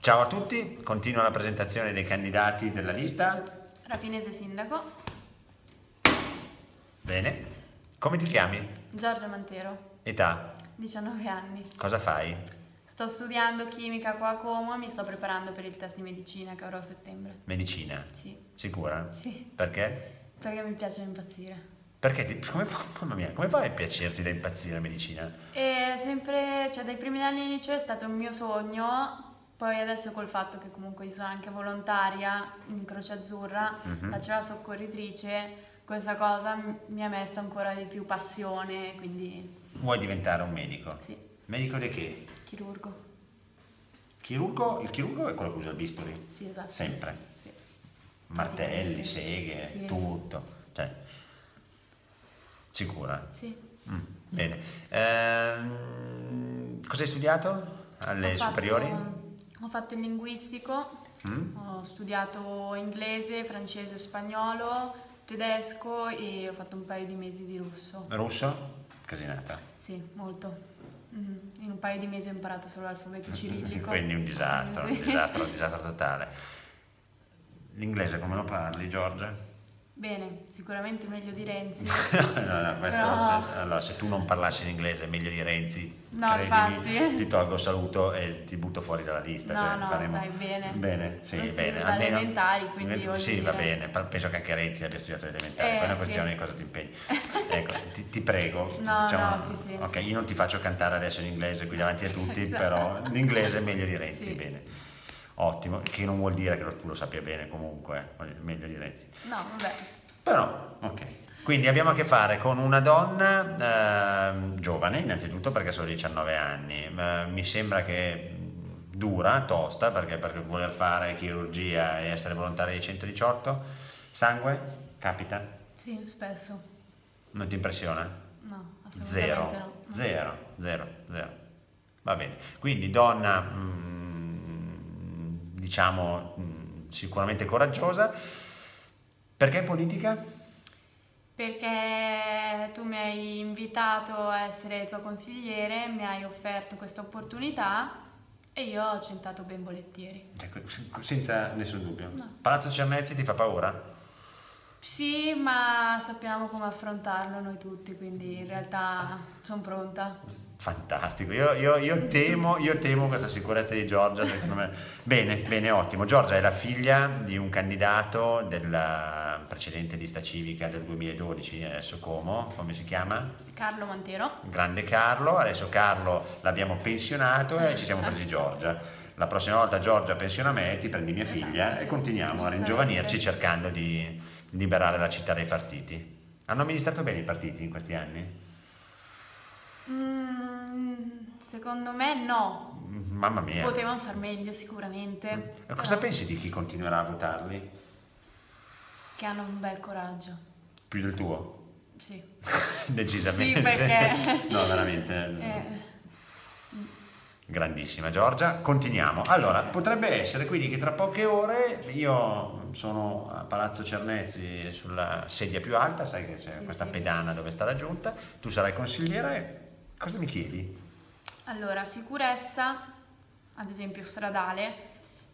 Ciao a tutti, continua la presentazione dei candidati della lista. Rapinese sindaco, Bene. Come ti chiami? Giorgia Mantero, Età? 19 anni. Cosa fai? Sto studiando chimica qua a Como e mi sto preparando per il test di medicina che avrò a settembre. Medicina. Sì, Sicura? sì, Perché? perché mi piace impazzire. Perché ti, come, mamma mia, come fai a piacerti da impazzire la medicina? E sempre, cioè dai primi anni di liceo è stato un mio sogno, poi adesso col fatto che comunque io sono anche volontaria in Croce Azzurra, Mhm. faccio la soccorritrice, questa cosa mi ha messo ancora di più passione, quindi Vuoi diventare un medico? sì, Medico di che? chirurgo. Chirurgo? Il chirurgo è quello che usa il bisturi? Sì, esatto. Sempre. Sì. Martelli, seghe, Sì. tutto. Cioè, sicura? Sì. Mm, bene. Ehm, cosa hai studiato alle superiori? Ho fatto il linguistico, Mm? ho studiato inglese, francese, spagnolo, tedesco e ho fatto un paio di mesi di russo. Russo? Casinata. Sì, molto. Mhm. In un paio di mesi ho imparato solo l'alfabeto cirillico. Quindi un disastro, Sì. un disastro, un disastro totale. L'inglese come lo parli, Giorgia? Bene, sicuramente meglio di Renzi. no, no, questo, No. cioè, allora, se tu non parlassi in inglese meglio di Renzi, No, credimi, infatti. ti tolgo saluto e ti butto fuori dalla lista. No, cioè, no, faremo- dai, bene. Bene, sì, Lo bene. dalle elementari, quindi Sì, dire. va bene, penso che anche Renzi abbia studiato alle elementari, Eh, poi è una sì. questione di cosa ti impegni. Ecco, ti, ti prego. No, no, sì, sì. Ok, io non ti faccio cantare adesso in inglese qui davanti a tutti, Esatto. però l'inglese è meglio di Renzi, Sì. bene. Ottimo, che non vuol dire che tu lo sappia bene comunque, eh, meglio di Renzi. No, vabbè. Però, ok. Quindi abbiamo a che fare con una donna ehm, giovane, innanzitutto perché sono 19 anni. Eh, mi sembra che mh, dura, tosta, perché per voler fare chirurgia e essere volontaria di 118, sangue, capita, Sì, spesso. non ti impressiona? No, assolutamente Zero, no. Zero, zero, zero. Va bene. Quindi donna, mh, diciamo, mh, sicuramente coraggiosa. Perché politica? Perché tu mi hai invitato a essere tua consigliere, mi hai offerto questa opportunità e io ho accettato ben volentieri. Cioè, Senza nessun dubbio. No. Palazzo Cernezzi ti fa paura? Sì, ma sappiamo come affrontarlo noi tutti, quindi in realtà sono pronta. Fantastico, io, io- io temo, io temo questa sicurezza di Giorgia, secondo me. Bene, bene, ottimo. Giorgia è la figlia di un candidato della precedente lista civica del 2012, adesso Como, come si chiama? Carlo Mantero. Grande Carlo, adesso Carlo l'abbiamo pensionato e ci siamo presi Giorgia. La prossima volta Giorgia pensiona me, ti prendi mia Esatto, figlia sì. e continuiamo a ringiovanirci cercando di liberare la città dai partiti. Hanno amministrato bene i partiti in questi anni? Mm, secondo me no, Mamma mia. potevano far meglio sicuramente. E cosa però pensi di chi continuerà a votarli? Che hanno un bel coraggio. Più del tuo? Sì. Decisamente. Sì, perché- no, veramente. Eh, Grandissima Giorgia, continuiamo. Allora, potrebbe essere quindi che tra poche ore io sono a Palazzo Cernezzi sulla sedia più alta, sai che c'è Sì, questa sì. pedana dove sta la giunta, tu sarai consigliera e cosa mi chiedi? Allora, sicurezza, ad esempio stradale,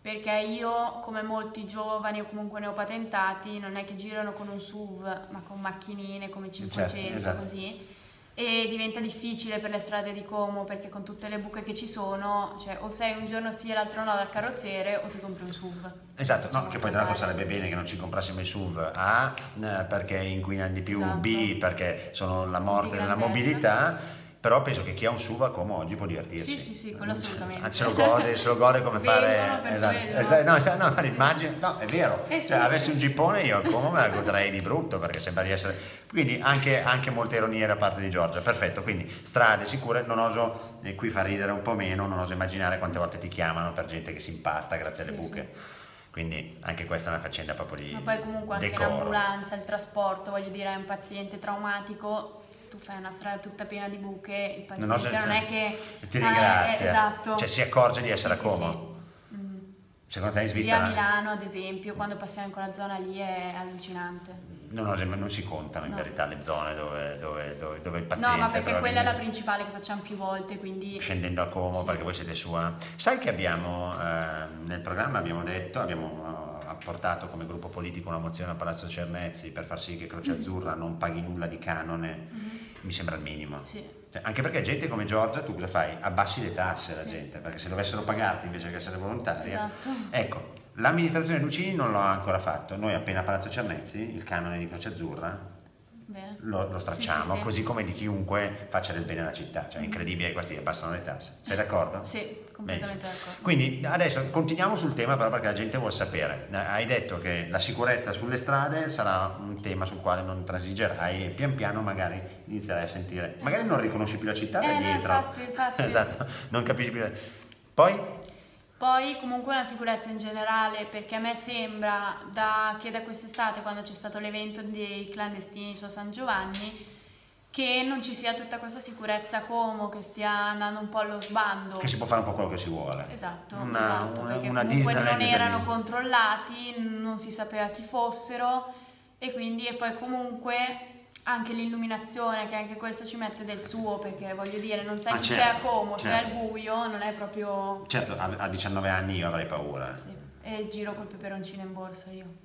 perché io, come molti giovani o comunque neopatentati, non è che girano con un SUV, ma con macchinine come 500, esatto. così. E diventa difficile per le strade di Como perché con tutte le buche che ci sono, cioè o sei un giorno sì e l'altro no dal carrozziere o ti compri un SUV. Esatto, no, che poi tra l'altro fare. sarebbe bene che non ci comprassimo i SUV A eh, perché inquinano di più, Esatto. B perché sono la morte grandezza. mobilità, però penso che chi ha un SUV a Como oggi può divertirsi. Sì, sì, sì, quello assolutamente. Ah, Se lo gode, se lo gode come fare... esatto, quello. esatto, no, esatto, no, guarda, immagino, no, è vero, Eh, sì, cioè, avessi sì. un gippone io a Como me la godrei di brutto perché sembra di essere... Quindi anche, anche molte ironie da parte di Giorgia, perfetto, quindi strade sicure, non oso, e qui fa ridere un po' meno, non oso immaginare quante volte ti chiamano per gente che si impasta grazie alle Sì, buche. Quindi anche questa è una faccenda proprio di Ma poi comunque anche l'ambulanza, il trasporto, voglio dire, è un paziente traumatico, tu fai una strada tutta piena di buche, il paziente oso- non, è che... Ti eh, ringrazia. esatto. Cioè si accorge di essere Sì, a sì, Como. sì. Mm. Secondo te in Lì a Svizzera? Milano, ad esempio, quando passiamo in quella zona lì è allucinante. Non, non, si contano in no. verità le zone dove, dove, dove, dove il paziente... No, ma perché quella è la principale che facciamo più volte, quindi... Scendendo a Como, sì. perché voi siete sua... Sai che abbiamo, eh, nel programma abbiamo detto, abbiamo uh, apportato come gruppo politico una mozione a Palazzo Cernezzi per far sì che Croce mm. Azzurra non paghi nulla di canone, mm. Mi sembra il minimo. Sì. Cioè, anche perché gente come Giorgia, tu cosa fai? Abbassi le tasse alla sì. gente, perché se dovessero pagarti invece che essere volontaria... Esatto. Ecco, l'amministrazione Lucini non lo ha ancora fatto, noi appena a Palazzo Cernezzi, il canone di Croce Azzurra, lo, lo, stracciamo, sì, sì, così come di chiunque faccia del bene alla città. Cioè, è incredibile che questi abbassano le tasse. Sei d'accordo? Sì, completamente Bene. d'accordo. Quindi adesso continuiamo sul tema, però, perché la gente vuole sapere. Hai detto che la sicurezza sulle strade sarà un tema sul quale non transigerai e pian piano magari inizierai a sentire. Magari non riconosci più la città da eh, dietro. Infatti, infatti. esatto, non capisci più. Poi poi comunque una sicurezza in generale, perché a me sembra da, che da quest'estate, quando c'è stato l'evento dei clandestini su San Giovanni, che non ci sia tutta questa sicurezza Como, che stia andando un po' allo sbando. Che si può fare un po' quello che si vuole. Esatto, una, esatto una, perché una comunque non erano controllati, non si sapeva chi fossero e quindi e poi comunque anche l'illuminazione, che anche questo ci mette del suo, perché voglio dire, non sai ah, chi certo, c'è a Como, certo. se è al buio, non è proprio... Certo, a, 19 anni io avrei paura. Sì, e giro col peperoncino in borsa io.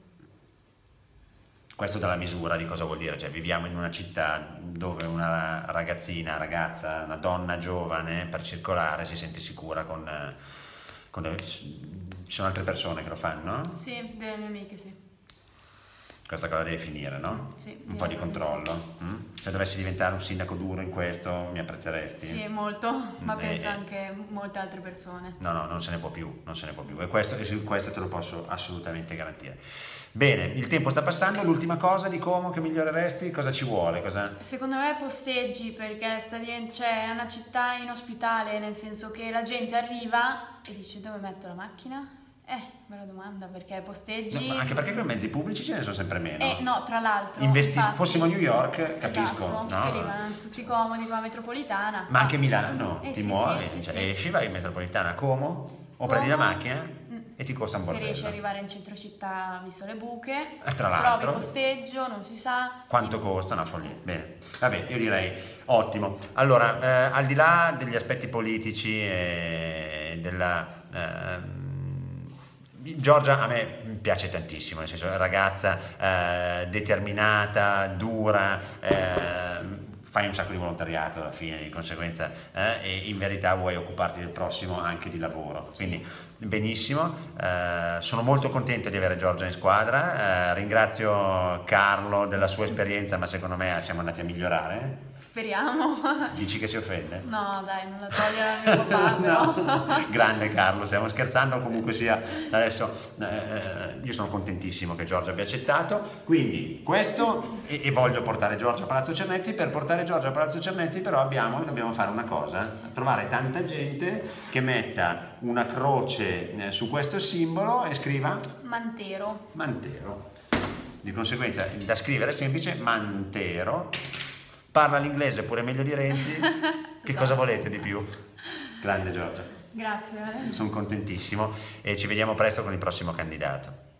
Questo dalla misura di cosa vuol dire, cioè viviamo in una città dove una ragazzina, ragazza, una donna giovane per circolare si sente sicura con... con ci sono altre persone che lo fanno? Sì, delle mie amiche sì questa cosa deve finire, no? Sì, un po' di controllo. Sì. Mm? Se dovessi diventare un sindaco duro in questo, mi apprezzeresti? Sì, molto, ma mm, penso anche molte altre persone. No, no, non se ne può più, non se ne può più. E, questo, e su questo te lo posso assolutamente garantire. Bene, il tempo sta passando, l'ultima cosa di Como che miglioreresti, cosa ci vuole? Cosa... Secondo me posteggi perché cioè, è una città inospitale, nel senso che la gente arriva e dice dove metto la macchina? Eh, bella domanda, perché posteggi... No, anche perché con i mezzi pubblici ce ne sono sempre meno. Eh, no, tra l'altro... Investi... Infatti, fossimo a New York, capisco. Esatto, no? lì vanno tutti comodi con la metropolitana. Ma anche Milano, eh, ti sì, muovi, sì, cioè, sì, esci, vai in metropolitana Como, o Como, prendi la macchina mm. e ti costa un po'. Se riesci ad arrivare in centro città, visto le buche, eh, tra l'altro, trovi posteggio, non si sa... Quanto in... costa una follia. Bene, vabbè, io direi ottimo. Allora, eh, al di là degli aspetti politici e della... Eh, Giorgia a me piace tantissimo, nel senso ragazza eh, determinata, dura, eh, fai un sacco di volontariato alla fine, di conseguenza, eh, e in verità vuoi occuparti del prossimo anche di lavoro. Quindi benissimo, eh, sono molto contento di avere Giorgia in squadra, eh, ringrazio Carlo della sua esperienza, ma secondo me siamo andati a migliorare. Speriamo. Dici che si offende? No, dai, non la togliere al mio papà, no. Grande Carlo, stiamo scherzando, comunque sia, adesso eh, eh, io sono contentissimo che Giorgia abbia accettato, quindi questo, e, e, voglio portare Giorgia a Palazzo Cernezzi, per portare Giorgia a Palazzo Cernezzi però abbiamo, dobbiamo fare una cosa, trovare tanta gente che metta una croce eh, su questo simbolo e scriva Mantero. Mantero. Di conseguenza, da scrivere è semplice, Mantero parla l'inglese pure meglio di Renzi, che cosa volete di più? Grande Giorgia. Grazie. Sono contentissimo e ci vediamo presto con il prossimo candidato.